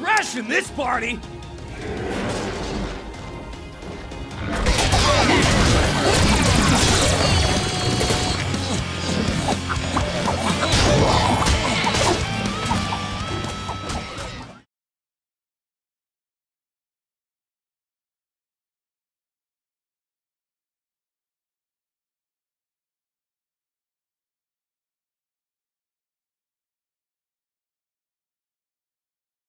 crashing this party!